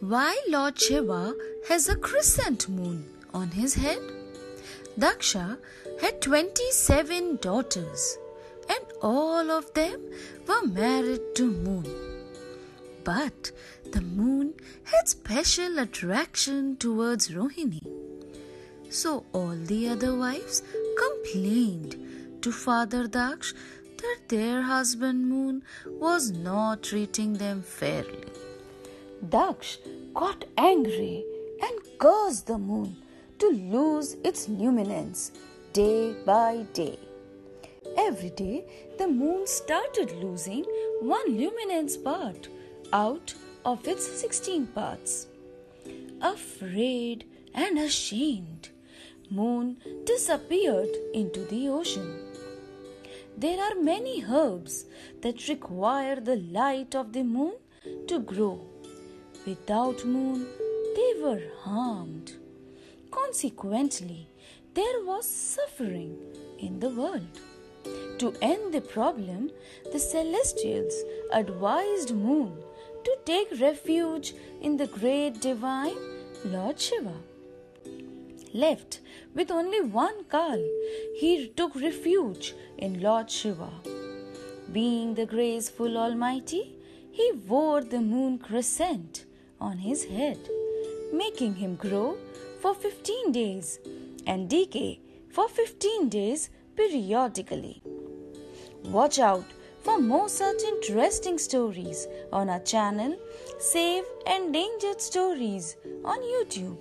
Why Lord Shiva has a crescent moon on his head? Daksha had 27 daughters and all of them were married to moon. But the moon had special attraction towards Rohini. So all the other wives complained to Father Daksh that their husband Moon was not treating them fairly. Daksh got angry and cursed the moon to lose its luminance day by day. Every day, the moon started losing one luminance part out of its 16 parts. Afraid and ashamed, Moon disappeared into the ocean. There are many herbs that require the light of the moon to grow. Without moon, they were harmed. Consequently, there was suffering in the world. To end the problem, the celestials advised Moon to take refuge in the great divine Lord Shiva. Left with only one Kal, he took refuge in Lord Shiva. Being the graceful Almighty, he wore the moon crescent on his head, making him grow for 15 days and decay for 15 days periodically. Watch out for more such interesting stories on our channel Save Endangered Stories on YouTube.